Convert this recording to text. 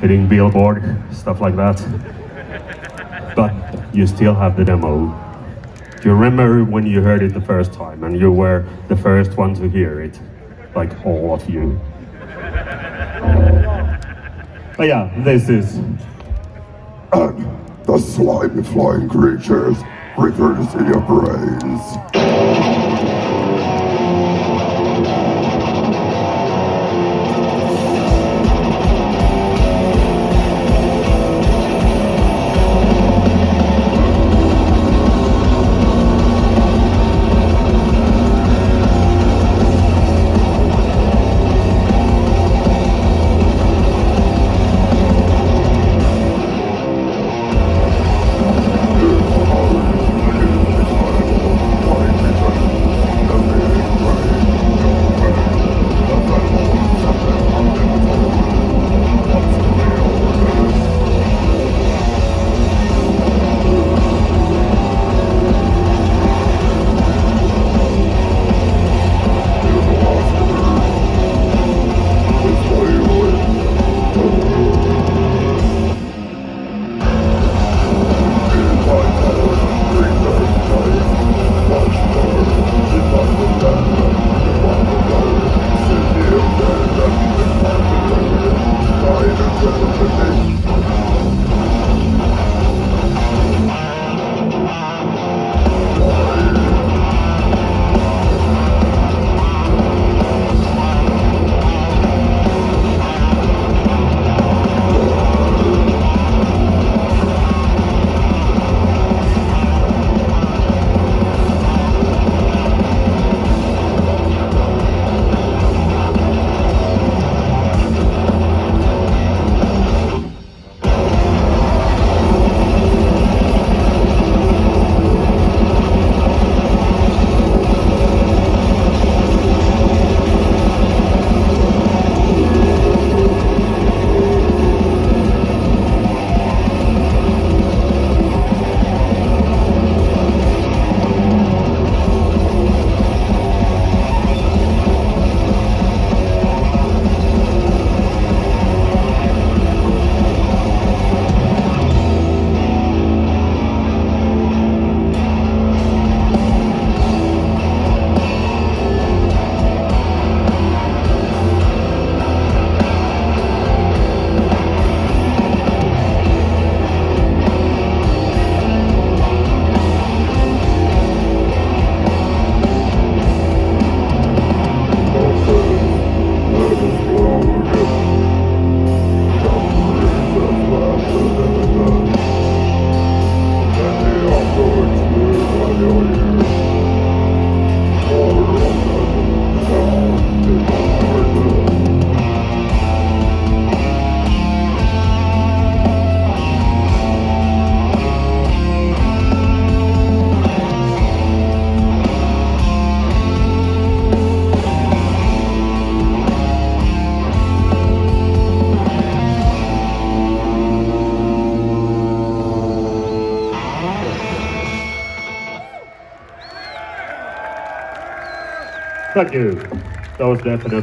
hitting billboard, stuff like that. But you still have the demo. Do you remember when you heard it the first time and you were the first one to hear it? Like all of you. Oh. But yeah, this is And the slimy flying creatures returns in your brains. Thank you. That was definitely.